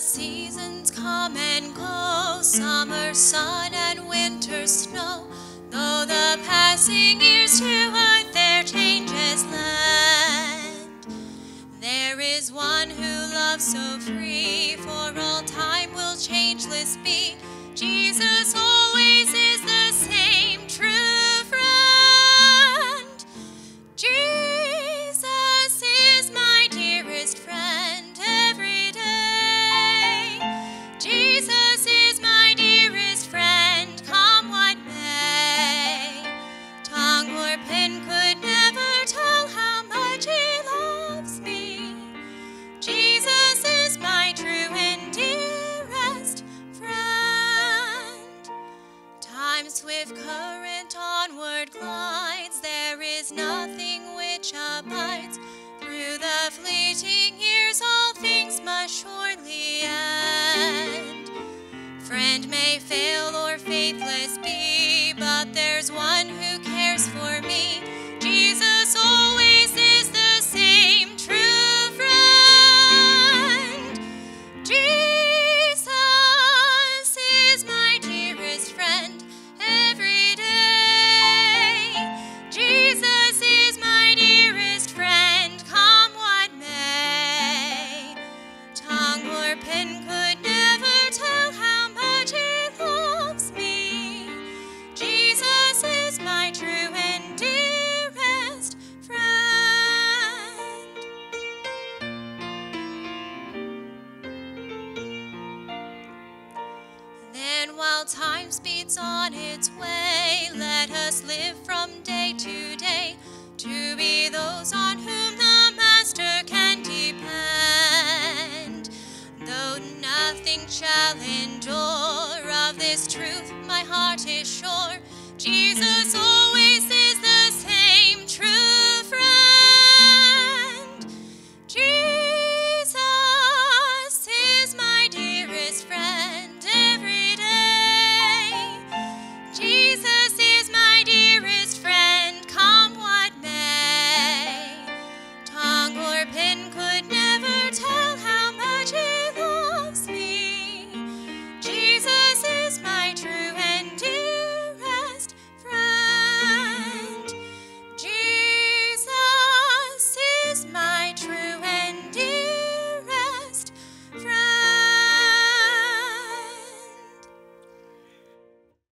seasons come and go, summer sun and winter snow. Though the passing years to earth their changes lend, there is one who loves so free, for all time will changeless be. Jesus oh, current onward glides. There is nothing while time speeds on its way, let us live from day to day to be those on whom the Master can depend. Though nothing shall endure of this truth, my heart is sure. Jesus oh,